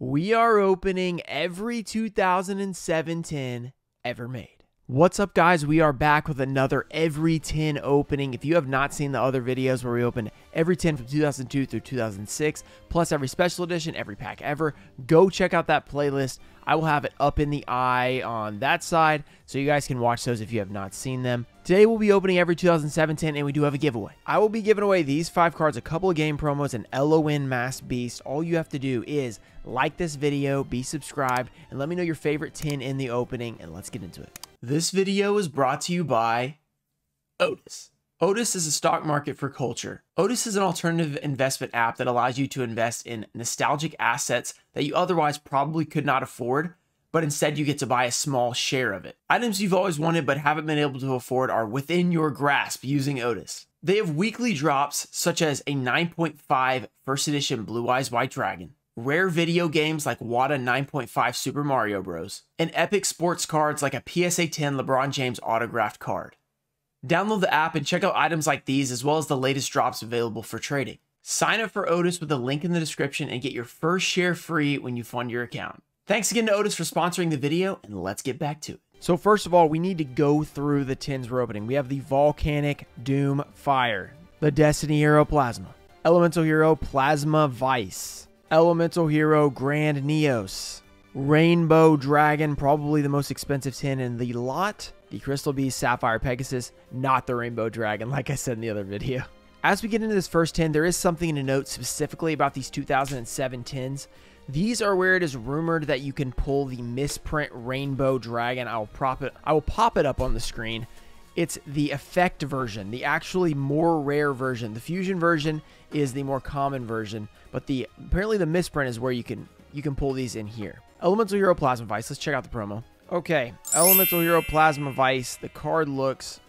we are opening every 2007 tin ever made. What's up, guys? We are back with another every tin opening. If you have not seen the other videos where we open every tin from 2002 through 2006, plus every special edition, every pack ever, go check out that playlist. I will have it up in the eye on that side so you guys can watch those if you have not seen them. Today we'll be opening every 2017 and we do have a giveaway. I will be giving away these five cards, a couple of game promos, and LON Mass Beast. All you have to do is like this video, be subscribed, and let me know your favorite 10 in the opening, and let's get into it. This video is brought to you by Otis. Otis is a stock market for culture. Otis is an alternative investment app that allows you to invest in nostalgic assets that you otherwise probably could not afford, but instead you get to buy a small share of it. Items you've always wanted but haven't been able to afford are within your grasp using Otis. They have weekly drops such as a 9.5 first edition Blue Eyes White Dragon, rare video games like WATA 9.5 Super Mario Bros., and epic sports cards like a PSA 10 LeBron James autographed card. Download the app and check out items like these as well as the latest drops available for trading. Sign up for Otis with the link in the description and get your first share free when you fund your account. Thanks again to Otis for sponsoring the video, and let's get back to it. So first of all, we need to go through the tins we're opening. We have the Volcanic Doom Fire, the Destiny Hero Plasma, Elemental Hero Plasma Vice, Elemental Hero Grand Neos, Rainbow Dragon, probably the most expensive tin in the lot, the Crystal Beast Sapphire Pegasus, not the Rainbow Dragon, like I said in the other video. As we get into this first tin, there is something to note specifically about these 2007 tins. These are where it is rumored that you can pull the misprint Rainbow Dragon. I will prop it. I will pop it up on the screen. It's the effect version, the actually more rare version. The fusion version is the more common version, but the apparently the misprint is where you can you can pull these in here. Elemental Hero Plasma Vice. Let's check out the promo. Okay, Elemental Hero Plasma Vice. The card looks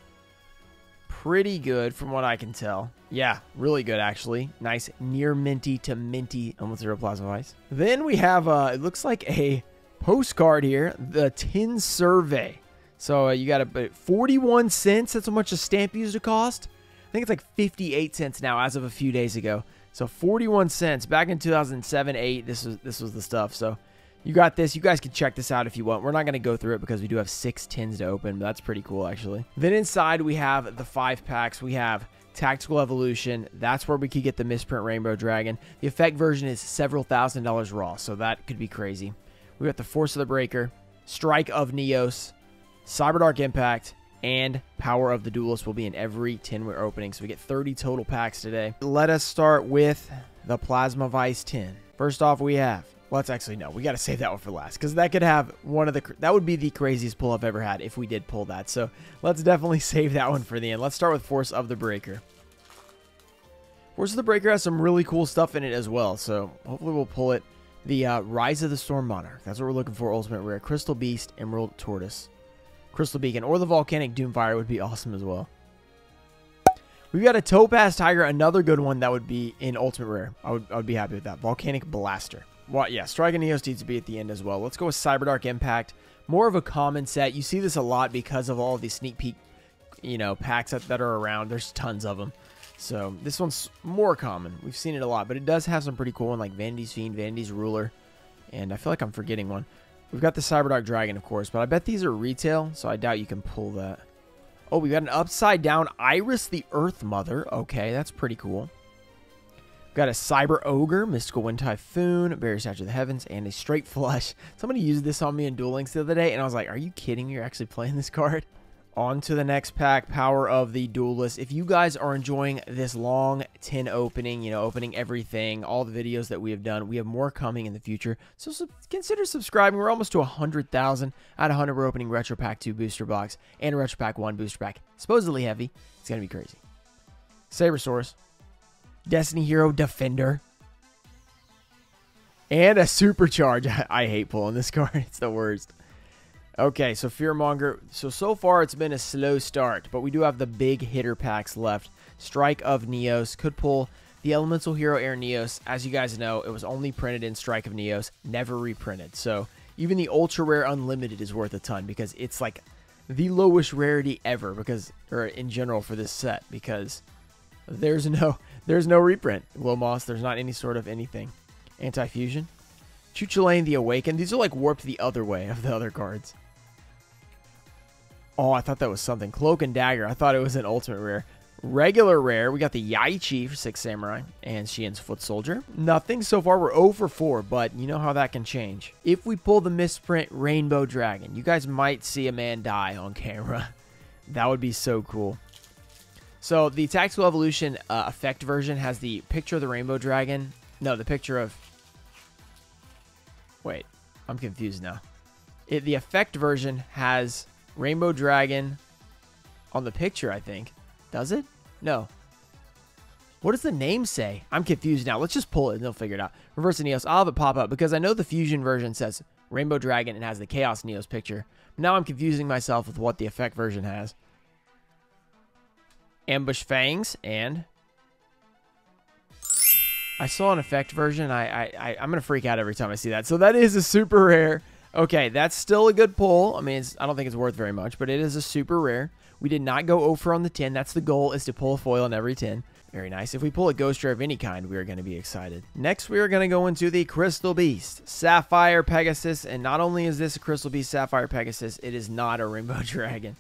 pretty good from what I can tell. Yeah, really good actually. Nice near minty to minty Elemental Hero Plasma Vice. Then we have, uh, it looks like a postcard here, the Tin Survey. So uh, you got a 41 cents. That's how much a stamp used to cost. I think it's like 58 cents now as of a few days ago. So 41 cents back in 2007, 8. This was this was the stuff. So you got this. You guys can check this out if you want. We're not going to go through it because we do have six tins to open. But that's pretty cool, actually. Then inside, we have the five packs. We have Tactical Evolution. That's where we could get the misprint Rainbow Dragon. The effect version is several thousand dollars raw, so that could be crazy. We got the Force of the Breaker, Strike of Neos, Cyberdark Impact, and Power of the Duelist will be in every tin we're opening. So we get 30 total packs today. Let us start with the Plasma Vice tin. First off, we have well, let's actually no. We got to save that one for last because that could have one of the that would be the craziest pull I've ever had if we did pull that. So let's definitely save that one for the end. Let's start with Force of the Breaker. Force of the Breaker has some really cool stuff in it as well. So hopefully we'll pull it. The uh, Rise of the Storm Monarch. That's what we're looking for. Ultimate Rare. Crystal Beast, Emerald Tortoise, Crystal Beacon, or the Volcanic Doomfire would be awesome as well. We've got a Topaz Tiger, another good one that would be in Ultimate Rare. I would, I would be happy with that. Volcanic Blaster. Well, yeah, Strike and Neos needs to be at the end as well. Let's go with Cyberdark Impact. More of a common set. You see this a lot because of all of these sneak peek, you know, packs that, that are around. There's tons of them. So this one's more common. We've seen it a lot, but it does have some pretty cool one like Vanity's Fiend, Vanity's Ruler, and I feel like I'm forgetting one. We've got the Cyberdark Dragon, of course, but I bet these are retail, so I doubt you can pull that. Oh, we got an upside down Iris the Earth Mother. Okay, that's pretty cool. We've Got a Cyber Ogre, Mystical Wind Typhoon, Barrier Statue of the Heavens, and a Straight Flush. Somebody used this on me in Duel Links the other day, and I was like, are you kidding? You're actually playing this card? On to the next pack, Power of the Duelist. If you guys are enjoying this long tin opening, you know, opening everything, all the videos that we have done, we have more coming in the future. So sub consider subscribing. We're almost to 100,000. At 100, we're opening Retro Pack 2 Booster Box and Retro Pack 1 Booster Pack. Supposedly heavy. It's going to be crazy. Saber Sabersaurus. Destiny Hero Defender. And a Supercharge. I, hate pulling this card. It's the worst. Okay, so Fearmonger. So, so far it's been a slow start, but we do have the big hitter packs left. Strike of Neos. Could pull the Elemental Hero Air Neos. As you guys know, it was only printed in Strike of Neos, never reprinted. So, even the Ultra Rare Unlimited is worth a ton because it's like the lowest rarity ever because or in general for this set because there's no there's no reprint. Low Moss, there's not any sort of anything. Anti-fusion. Chuchulainn the Awakened. These are like warped the other way of the other cards. Oh, I thought that was something. Cloak and Dagger. I thought it was an ultimate rare. Regular rare, we got the Yaichi for Six Samurai and Shien's Foot Soldier. Nothing so far. We're 0 for 4, but you know how that can change. If we pull the misprint Rainbow Dragon, you guys might see a man die on camera. That would be so cool. So the Tactical Evolution uh, effect version has the picture of the Rainbow Dragon. No, the picture of... Wait, I'm confused now. It, the effect version has Rainbow Dragon on the picture, I think. Does it? No. What does the name say? I'm confused now. Let's just pull it and they'll figure it out. Reverse Neos. I'll have it pop up because I know the Fusion version says Rainbow Dragon and has the Chaos Neos picture. Now I'm confusing myself with what the effect version has. Ambush Fangs and I saw an effect version. I, I, I I'm gonna freak out every time I see that. So that is a super rare. Okay, that's still a good pull. I mean, I don't think it's worth very much, but it is a super rare. We did not go over on the 10. That's the goal, is to pull a foil in every 10. Very nice. If we pull a Ghost Rare of any kind, we are going to be excited. Next, we are going to go into the Crystal Beast, Sapphire Pegasus. And not only is this a Crystal Beast Sapphire Pegasus, it is not a Rainbow Dragon.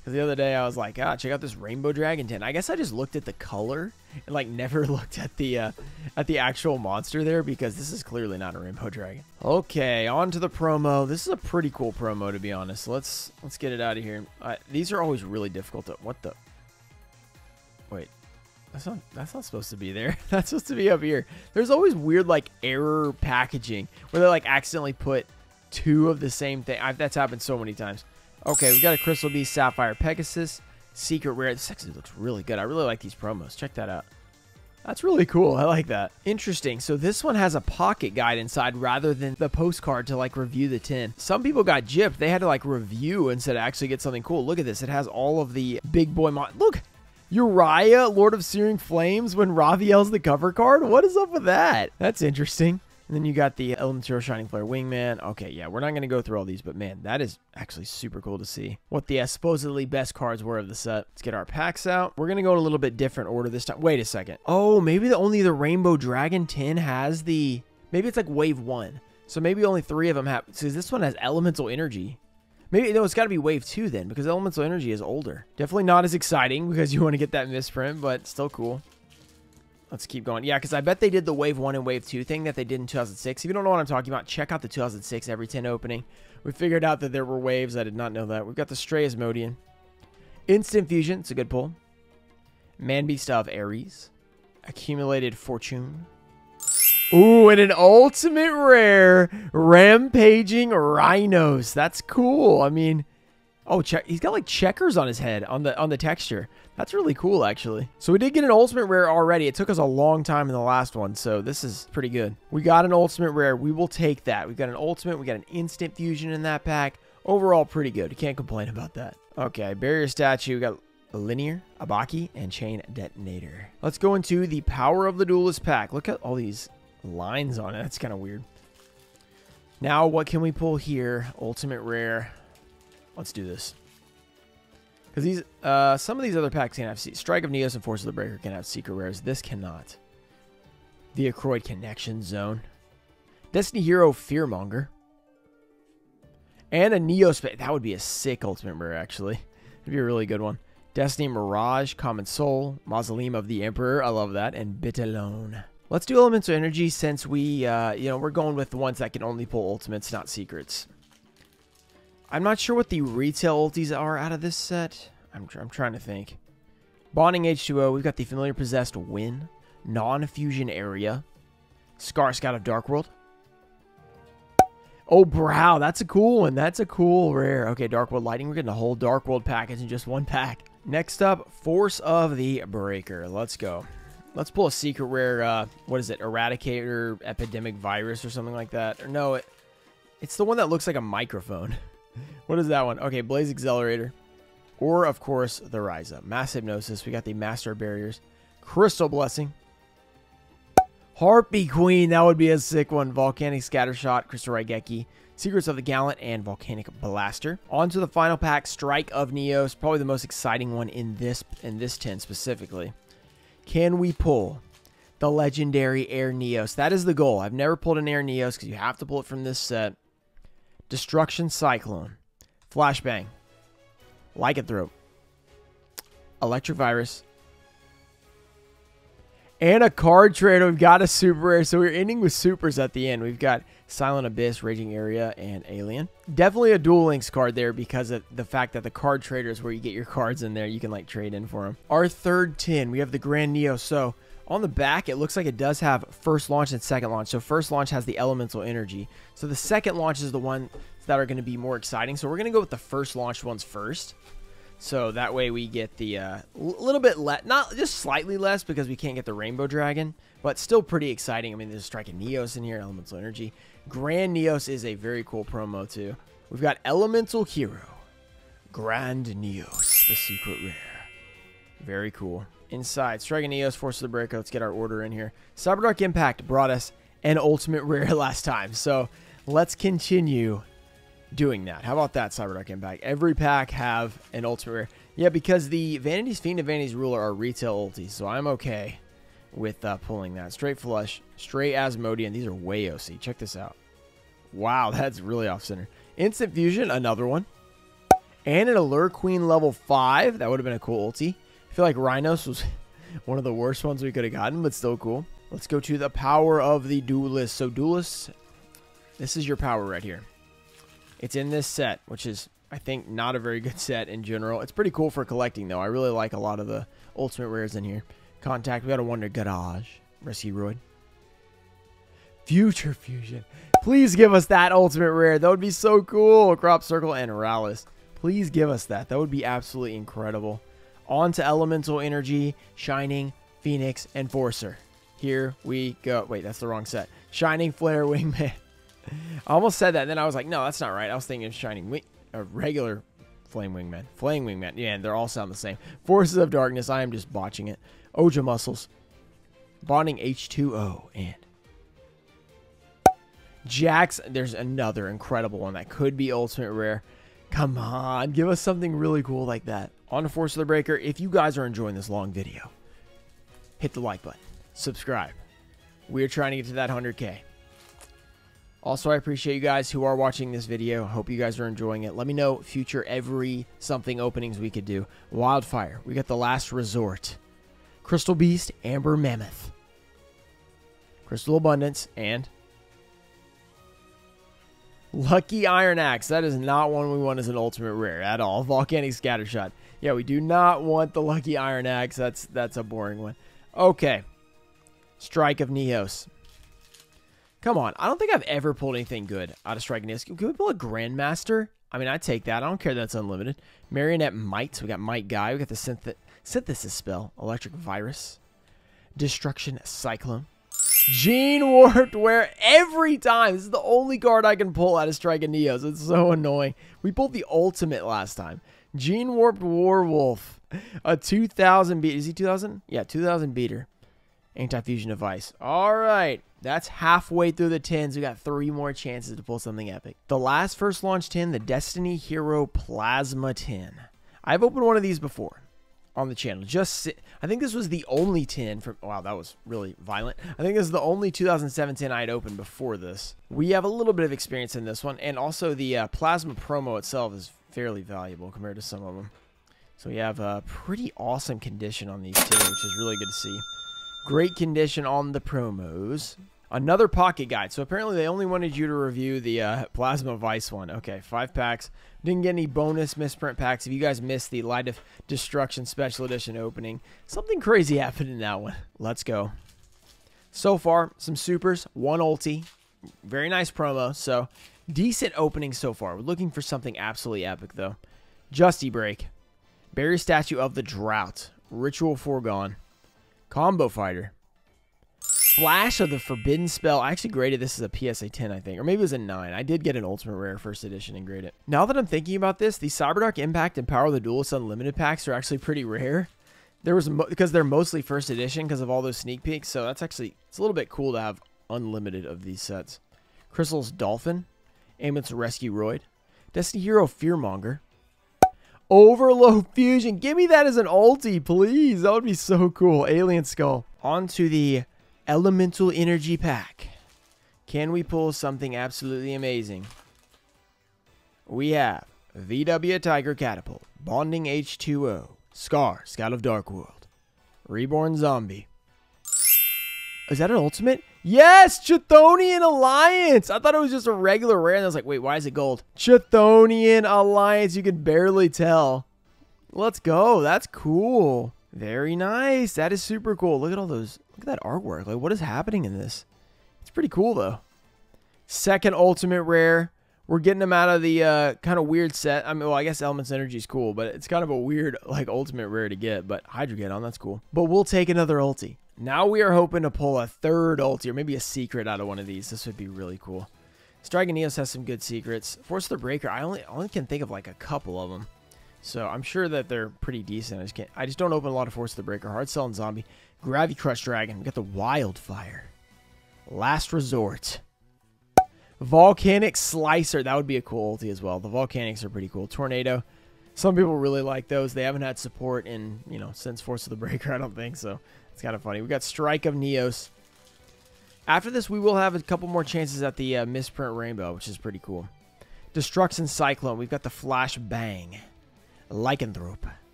Because the other day I was like, ah, check out this Rainbow Dragon 10. I guess I just looked at the color and like never looked at the uh, at the actual monster there because this is clearly not a Rainbow Dragon. Okay, on to the promo. This is a pretty cool promo to be honest. Let's let's get it out of here. Uh, these are always really difficult to. What the? Wait, that's not that's not supposed to be there. that's supposed to be up here. There's always weird like error packaging where they like accidentally put two of the same thing. I've, that's happened so many times. Okay, we got a Crystal Beast Sapphire Pegasus. Secret Rare. This actually looks really good. I really like these promos. Check that out. That's really cool. I like that. Interesting. So this one has a pocket guide inside rather than the postcard to like review the tin. Some people got gypped. They had to like review instead of actually get something cool. Look at this. It has all of the big boy mon- Look, Uriah, Lord of Searing Flames when Raphael's the cover card. What is up with that? That's interesting. And then you got the Elemental Shining Flare Wingman. Okay, yeah, we're not going to go through all these, but man, that is actually super cool to see what the uh, supposedly best cards were of the set. Let's get our packs out. We're going to go in a little bit different order this time. Wait a second. Oh, maybe the, only the Rainbow Dragon tin has the... Maybe it's like Wave 1. So maybe only three of them have... So this one has Elemental Energy. Maybe, no, it's got to be Wave 2 then, because Elemental Energy is older. Definitely not as exciting, because you want to get that misprint, but still cool. Let's keep going. Yeah, because I bet they did the Wave 1 and Wave 2 thing that they did in 2006. If you don't know what I'm talking about, check out the 2006 Every 10 opening. We figured out that there were waves. I did not know that. We've got the Stray Asmodian. Instant Fusion. It's a good pull. Man Beast of Ares. Accumulated Fortune. Ooh, and an ultimate rare. Rampaging Rhinos. That's cool. I mean, oh, check. He's got like checkers on his head on the on the texture. That's really cool, actually. So we did get an ultimate rare already. It took us a long time in the last one, so this is pretty good. We got an ultimate rare. We will take that. We got an ultimate. We got an instant fusion in that pack. Overall, pretty good. Can't complain about that. Okay, barrier statue. We got a linear, Abaki, and chain detonator. Let's go into the power of the duelist pack. Look at all these lines on it. That's kind of weird. Now, what can we pull here? Ultimate rare. Let's do this. Because these, uh, some of these other packs can have Strike of Neos and Force of the Breaker can have secret rares. This cannot. The Acroyd Connection Zone. Destiny Hero Fearmonger. And a Neos. That would be a sick ultimate rare, actually. It'd be a really good one. Destiny Mirage, Common Soul, Mausoleum of the Emperor. I love that. And Bitelon. Let's do Elemental Energy since we, uh, you know, we're going with the ones that can only pull ultimates, not secrets. I'm not sure what the retail ultis are out of this set. I'm, tr I'm trying to think. Bonding H2O, we've got the Familiar Possessed Wynn, Non-Fusion Area, Scarr Scout of Dark World. Oh, Broww, that's a cool one. That's a cool rare. Okay, Dark World Lighting. We're getting a whole Dark World package in just one pack. Next up, Force of the Breaker. Let's go. Let's pull a secret rare, uh, what is it, Eradicator Epidemic Virus or something like that. Or no, it, it's the one that looks like a microphone. what is that one? Okay, Blaze Accelerator. Or, of course, the Raiza. Mass Hypnosis. We got the Master Barriers. Crystal Blessing. Harpy Queen. That would be a sick one. Volcanic Scattershot. Crystal Raigeki. Secrets of the Gallant and Volcanic Blaster. On to the final pack, Strike of Neos. Probably the most exciting one in this in this tin specifically. Can we pull the legendary Air Neos. That is the goal. I've never pulled an Air Neos because you have to pull it from this set. Destruction Cyclone. Flashbang. Lycanthrope. Electric Virus. And a card trade. We've got a super rare. So we're ending with supers at the end. We've got Silent Abyss, Raging Area, and Alien. Definitely a Duel Links card there because of the fact that the card trader is where you get your cards in there. You can like trade in for them. Our third tin, we have the Grand Neo. So on the back, it looks like it does have first launch and second launch. So first launch has the elemental energy. So the second launch is the one that are going to be more exciting. So we're going to go with the first launch ones first. So that way we get the uh, little bit less, not just slightly less because we can't get the Rainbow Dragon, but still pretty exciting. I mean, there's Striking Neos in here, Elemental Energy. Grand Neos is a very cool promo too. We've got Elemental Hero, Grand Neos, the secret rare. Very cool. Inside, Striking Force of the Break. Let's get our order in here. Cyberdark Impact brought us an ultimate rare last time. So let's continue doing that. How about that, Cyberdark Impact? Every pack have an ultimate rare. Yeah, because the Vanity's Fiend and Vanity's Ruler are retail ultis, so I'm okay with uh, pulling that. Straight Flush, Straight Asmodian. These are way OC. Check this out. Wow, that's really off-center. Instant Fusion, another one. And an Allure Queen level 5. That would have been a cool ulti. I feel like Rhinos was one of the worst ones we could have gotten, but still cool. Let's go to the power of the Duelist. So Duelist, this is your power right here. It's in this set, which is, I think, not a very good set in general. It's pretty cool for collecting, though. I really like a lot of the Ultimate Rares in here. Contact, we got a Wonder Garage. Roid. Future Fusion. Please give us that Ultimate Rare. That would be so cool. Crop Circle and Rallis. Please give us that. That would be absolutely incredible. On to Elemental Energy, Shining, Phoenix, Enforcer. Here we go. Wait, that's the wrong set. Shining Flare Wingman. I almost said that, and then I was like, no, that's not right. I was thinking of Shining Wing, a regular Flame Wingman. Flame Wingman. Yeah, they're all sound the same. Forces of Darkness. I am just botching it. Oja Muscles. Bonding H2O. And Jax. There's another incredible one that could be Ultimate Rare. Come on. Give us something really cool like that on the Force of the Breaker. If you guys are enjoying this long video, hit the like button, subscribe. We're trying to get to that 100K. Also, I appreciate you guys who are watching this video. Hope you guys are enjoying it. Let me know future every something openings we could do. Wildfire. We got the last resort. Crystal Beast, Amber Mammoth. Crystal Abundance, and Lucky Iron Axe. That is not one we want as an ultimate rare at all. Volcanic Scattershot. Yeah, we do not want the Lucky Iron Axe. That's that's a boring one. Okay. Strike of Neos. Come on. I don't think I've ever pulled anything good out of Strike of Neos. Can we pull a Grandmaster? I mean, i take that. I don't care that's unlimited. Marionette Mite. We got Might Guy. We got the synth Synthesis spell. Electric Virus. Destruction Cyclone. Gene Warped Wear every time. This is the only card I can pull out of Strike of Neos. It's so annoying. We pulled the ultimate last time. Gene Warped Warwolf. A 2000 beat. Is he 2000? Yeah, 2000 beater. Anti-fusion device. All right. That's halfway through the tins. We got three more chances to pull something epic. The last first launch tin, the Destiny Hero Plasma tin. I've opened one of these before on the channel. Just I think this was the only tin from wow, that was really violent. I think this is the only 2007 tin I had opened before this. We have a little bit of experience in this one, and also the uh, plasma promo itself is fairly valuable compared to some of them. So we have a pretty awesome condition on these two, which is really good to see. Great condition on the promos. Another pocket guide. So apparently they only wanted you to review the uh, Plasma Vice one. Okay, five packs. Didn't get any bonus misprint packs. If you guys missed the Light of Destruction Special Edition opening, something crazy happened in that one. Let's go. So far, some supers, one ulti. Very nice promo. So decent opening so far. We're looking for something absolutely epic though. Justy Break. Barrier Statue of the Drought. Ritual Foregone. Combo Fighter. Flash of the Forbidden Spell. I actually graded this as a PSA 10, I think. Or maybe it was a 9. I did get an Ultimate Rare First Edition and grade it. Now that I'm thinking about this, the Cyberdark Impact and Power of the Duelist Unlimited packs are actually pretty rare. There was Because they're mostly First Edition because of all those sneak peeks. So that's actually... It's a little bit cool to have unlimited of these sets. Crystal's Dolphin. Amon's Rescue Roid. Destiny Hero Fearmonger. Overload Fusion. Give me that as an ulti, please. That would be so cool. Alien Skull. On to the Elemental Energy Pack. Can we pull something absolutely amazing? We have VW Tiger Catapult, Bonding H2O, Scarr, Scout of Dark World, Reborn Zombie. Is that an ultimate? Yes, Chthonian Alliance. I thought it was just a regular rare, and I was like, wait, why is it gold? Chthonian Alliance. You can barely tell. Let's go. That's cool. Very nice. That is super cool. Look at all those. Look at that artwork. Like, what is happening in this? It's pretty cool, though. Second ultimate rare. We're getting them out of the uh, kind of weird set. I mean, well, I guess Elements Energy is cool, but it's kind of a weird, like, ultimate rare to get. But Hydreigon, that's cool. But we'll take another ulti. Now we are hoping to pull a third ulti or maybe a secret out of one of these. This would be really cool. Striking Neos has some good secrets. Force the Breaker, I only, only can think of like a couple of them. So I'm sure that they're pretty decent. I just can't. I just don't open a lot of Force the Breaker. Hard Cell and Zombie. Gravity Crush Dragon. We got the Wildfire. Last Resort. Volcanic Slicer. That would be a cool ulti as well. The Volcanics are pretty cool. Tornado. Some people really like those. They haven't had support in, you know, since Force of the Breaker, I don't think. So it's kind of funny. We got Strike of Neos. After this, we will have a couple more chances at the uh, Misprint Rainbow, which is pretty cool. Destruction Cyclone. We've got the Flash Bang. Lycanthrope.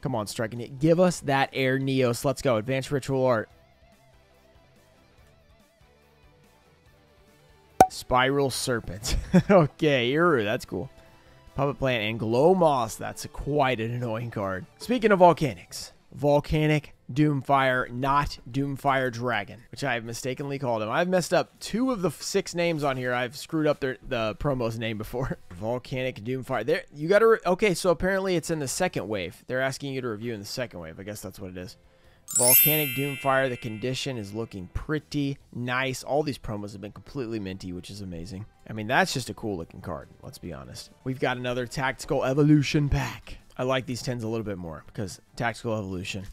Come on, striking it. Give us that Air Neos. Let's go. Advanced Ritual Art. Spiral Serpent. okay, Uru. That's cool. Puppet Plant and Glow Moss. That's quite an annoying card. Speaking of volcanics. Volcanic Doomfire, not Doomfire Dragon, which I have mistakenly called him. I've messed up two of the six names on here. I've screwed up their, the promo's name before. Volcanic Doomfire. There, you got to. Okay, so apparently it's in the second wave. They're asking you to review in the second wave. I guess that's what it is. Volcanic Doomfire. The condition is looking pretty nice. All these promos have been completely minty, which is amazing. I mean, that's just a cool looking card. Let's be honest. We've got another Tactical Evolution pack. I like these 10s a little bit more because Tactical Evolution.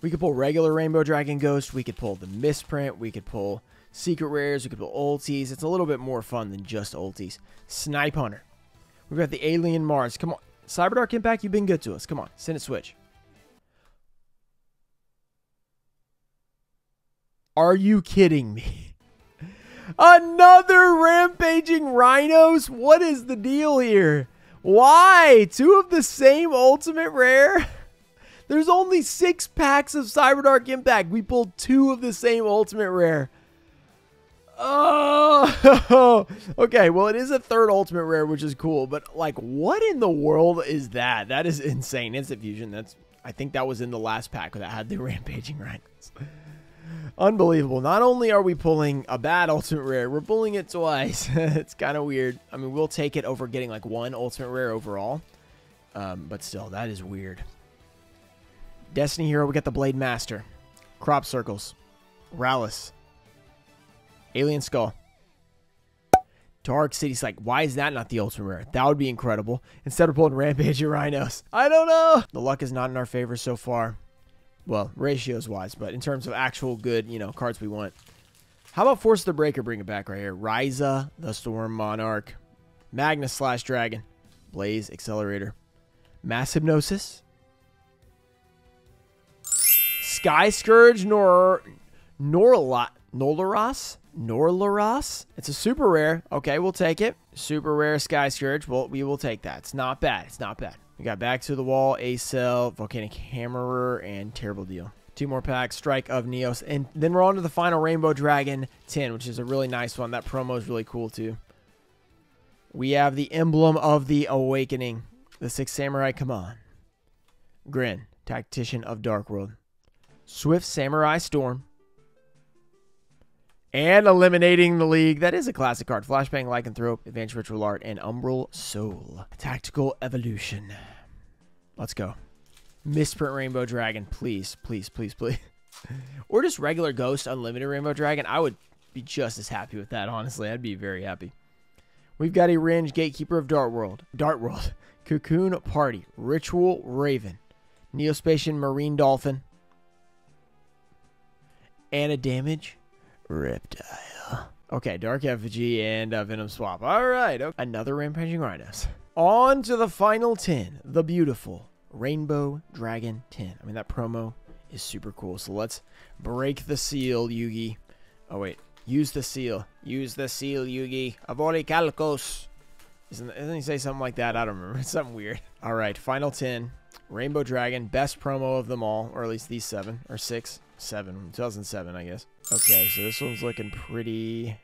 We could pull regular Rainbow Dragon Ghost. We could pull the Misprint. We could pull Secret Rares. We could pull ultis. It's a little bit more fun than just ultis. Snipe Hunter. We've got the Alien Mars. Come on. Cyberdark Impact, you've been good to us. Come on. Send it switch. Are you kidding me? Another rampaging rhinos? What is the deal here? Why? Two of the same ultimate rare? There's only six packs of Cyberdark Impact. We pulled two of the same Ultimate Rare. Oh, okay. Well, it is a third Ultimate Rare, which is cool. But like, what in the world is that? That is insane. Instant Fusion. That's. I think that was in the last pack that had the Rampaging Rhinos. Unbelievable. Not only are we pulling a bad Ultimate Rare, we're pulling it twice. it's kind of weird. I mean, we'll take it over getting like one Ultimate Rare overall. Um, but still, that is weird. Destiny Hero, we got the Blade Master. Crop Circles. Rallis. Alien Skull. Dark City's like, why is that not the ultimate rare? That would be incredible. Instead of pulling Rampage and Rhinos. I don't know. The luck is not in our favor so far. Well, ratios wise, but in terms of actual good, you know, cards we want. How about Force the Breaker bring it back right here? Raiza, the Storm Monarch, Magnus slash Dragon, Blaze Accelerator, Mass Hypnosis, Sky Scourge Nor Norla Nolaros? Norlaros? It's a super rare. Okay, we'll take it. Super rare Sky Scourge. Well, we will take that. It's not bad. It's not bad. We got Back to the Wall, Acel, Volcanic Hammerer, and Terrible Deal. Two more packs, Strike of Neos. And then we're on to the final Rainbow Dragon 10, which is a really nice one. That promo is really cool, too. We have the Emblem of the Awakening. The Six Samurai, come on. Gren, Tactician of Dark World. Swift Samurai Storm. And eliminating the league. That is a classic card. Flashbang Lycanthrope, Advanced Ritual Art, and Umbral Soul. Tactical Evolution. Let's go. Misprint Rainbow Dragon. Please, please, please, please. or just regular Ghost Unlimited Rainbow Dragon. I would be just as happy with that, honestly. I'd be very happy. We've got a Renge Gatekeeper of Dart World. Dart World. Cocoon Party. Ritual Raven. Neo-Spacian Marine Dolphin and a damage reptile. Okay, Dark Effigy and uh, Venom Swap. All right, okay. another Rampaging Rhinos. On to the final 10, the beautiful Rainbow Dragon 10. I mean, that promo is super cool. So let's break the seal, Yugi. Oh, wait. Use the seal. Use the seal, Yugi. Avoli Calcos. Isn't, doesn't he say something like that? I don't remember. It's something weird. All right, final 10. Rainbow Dragon, best promo of them all, or at least these seven, or six, seven, 2007, I guess. Okay, so this one's looking pretty...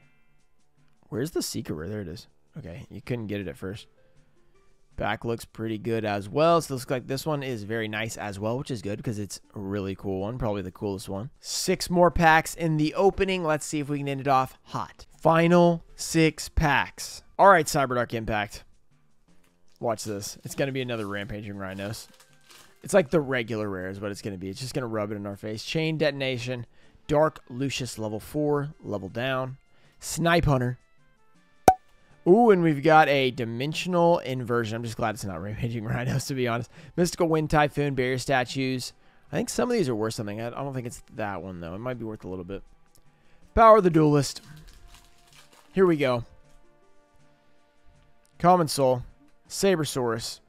Where's the secret? There it is. Okay, you couldn't get it at first. Back looks pretty good as well. So looks like this one is very nice as well, which is good because it's a really cool one. Probably the coolest one. Six more packs in the opening. Let's see if we can end it off hot. Final six packs. All right, Cyberdark Impact. Watch this. It's going to be another Rampaging Rhinos. It's like the regular rare is what it's going to be. It's just going to rub it in our face. Chain Detonation. Dark Lucius level 4. Level down. Snipe Hunter. Ooh, and we've got a dimensional inversion. I'm just glad it's not Rampaging Rhinos, to be honest. Mystical Wind Typhoon, Barrier Statues. I think some of these are worth something. I don't think it's that one, though. It might be worth a little bit. Power the Duelist. Here we go. Common Soul. Sabersaurus.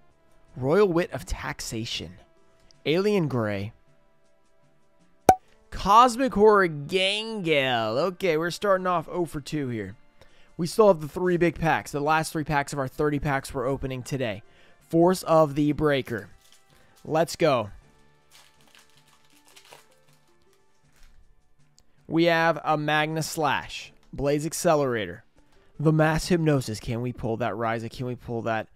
Royal Wit of Taxation. Alien Gray. Cosmic Horror Gangal. Okay, we're starting off 0 for 2 here. We still have the three big packs. The last three packs of our 30 packs we're opening today. Force of the Breaker. Let's go. We have a Magna Slash. Blaze Accelerator. The Mass Hypnosis. Can we pull that Raiza? Can we pull that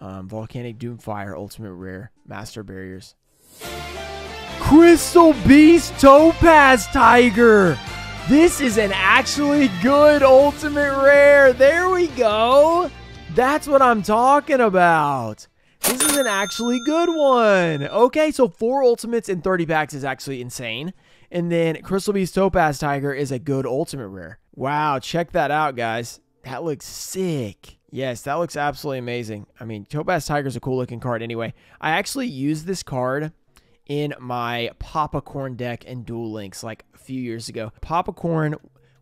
um, Volcanic Doomfire Ultimate Rare? Master Barriers. Crystal Beast Topaz Tiger. This is an actually good ultimate rare. There we go. That's what I'm talking about. This is an actually good one. Okay, so four ultimates in 30 packs is actually insane. And then Crystal Beast Topaz Tiger is a good ultimate rare. Wow, check that out, guys. That looks sick. Yes, that looks absolutely amazing. I mean, Topaz Tiger is a cool looking card anyway. I actually used this card in my Popcorn deck and Duel Links like a few years ago. Popcorn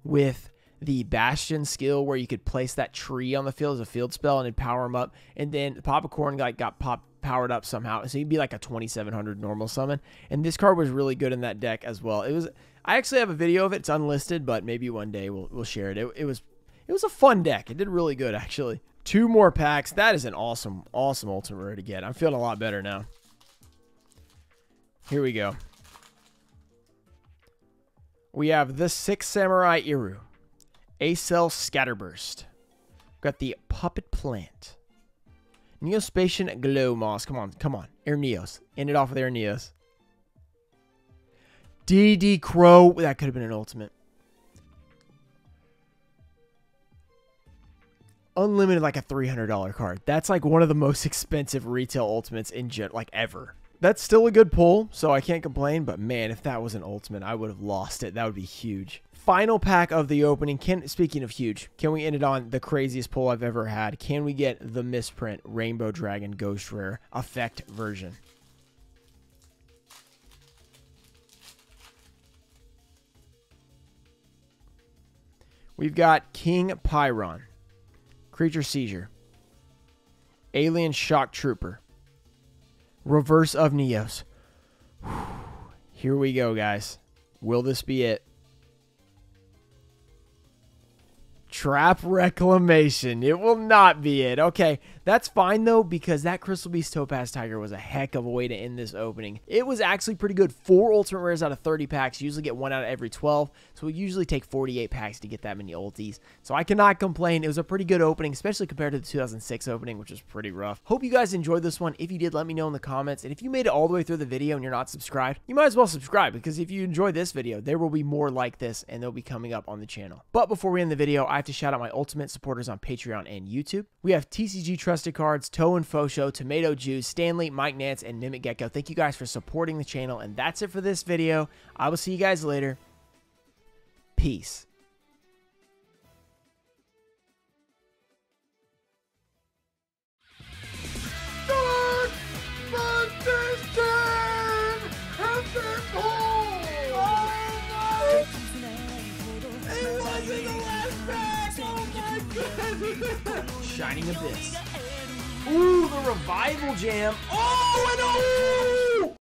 with the Bastion skill where you could place that tree on the field as a field spell and it'd power him up. And then the Popcorn like got pop powered up somehow. So he'd be like a 2700 normal summon. And this card was really good in that deck as well. It was I actually have a video of it. It's unlisted, but maybe one day we'll we'll share it. It, it was it was a fun deck. It did really good actually. Two more packs. That is an awesome, awesome ultimate rare to get. I'm feeling a lot better now. Here we go. We have the Six Samurai Irou. Acel Scatterburst. Got the Puppet Plant. Neo-Spacian Glow Moss. Come on, come on. Air Neos. End it off with Air Neos. DD Crow. That could have been an ultimate. Unlimited, like a $300 card. That's like one of the most expensive retail ultimates in like ever. That's still a good pull, so I can't complain. But man, if that was an ultimate, I would have lost it. That would be huge. Final pack of the opening. Can speaking of huge, can we end it on the craziest pull I've ever had? Can we get the misprint Rainbow Dragon Ghost Rare effect version? We've got King Pyron, Creature Seizure, Alien Shock Trooper, Reverse of Neos. Here we go, guys. Will this be it? Trap Reclamation. It will not be it. Okay, that's fine though because that Crystal Beast Topaz Tiger was a heck of a way to end this opening. It was actually pretty good. Four Ultimate Rares out of 30 packs. Usually get one out of every 12. So we usually take 48 packs to get that many ulties. So I cannot complain. It was a pretty good opening, especially compared to the 2006 opening, which was pretty rough. Hope you guys enjoyed this one. If you did, let me know in the comments. And if you made it all the way through the video and you're not subscribed, you might as well subscribe because if you enjoy this video, there will be more like this and they'll be coming up on the channel. But before we end the video, I have to shout out my ultimate supporters on Patreon and YouTube. We have TCG Trusted Cards, Toe and Fosho, Tomato Juice, Stanley, Mike Nance, and Mimic Gecko. Thank you guys for supporting the channel. And that's it for this video. I will see you guys later. Peace. Shining Abyss. Ooh, the Revival Jam. Oh, and oh!